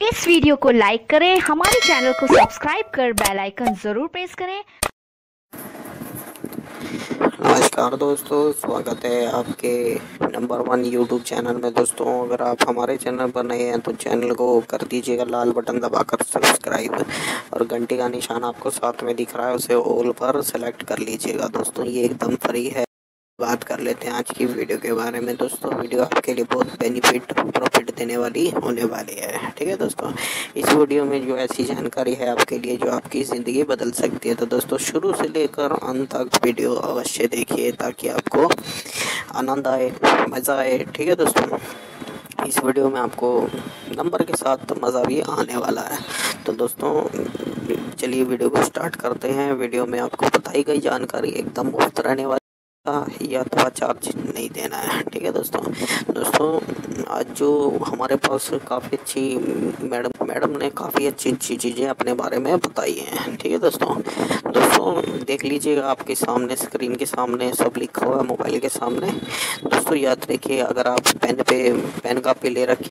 इस वीडियो को लाइक करें, हमारे चैनल को सब्सक्राइब कर बेल आइकन ज़रूर प्रेस करें। नमस्कार दोस्तों, स्वागत है आपके नंबर वन यूट्यूब चैनल में। दोस्तों, अगर आप हमारे चैनल पर नए हैं तो चैनल को कर दीजिएगा लाल बटन दबाकर सब्सक्राइब और घंटे का निशान आपको साथ में दिख रहा है, उसे ऑल पर सेलेक्ट कर लीजिएगा। दोस्तों, ये एकदम फ्री है। बात कर लेते हैं आज की वीडियो के बारे में। दोस्तों, वीडियो आपके लिए बहुत बेनिफिट प्रॉफिट देने वाली होने वाली है। ठीक है दोस्तों? इस वीडियो में जो ऐसी जानकारी है आपके लिए, जो आपकी ज़िंदगी बदल सकती है तो दोस्तों, शुरू से लेकर अंत तक वीडियो अवश्य देखिए, ताकि आपको आनंद आए, मज़ा आए। ठीक है दोस्तों? इस वीडियो में आपको नंबर के साथ मज़ा भी आने वाला है। तो दोस्तों, चलिए वीडियो को स्टार्ट करते हैं। वीडियो में आपको बताई गई जानकारी एकदम मुफ़्त रहने वाली या तो चार्ज नहीं देना है। ठीक है दोस्तों। दोस्तों, आज जो हमारे पास काफ़ी अच्छी मैडम मैडम ने काफ़ी अच्छी अच्छी चीज़ें अपने बारे में बताई हैं। ठीक है दोस्तों। दोस्तों, देख लीजिएगा आपके सामने, स्क्रीन के सामने सब लिखा हुआ है, मोबाइल के सामने। दोस्तों, याद रखिए, अगर आप पेन पे, पेन कापी ले रखिए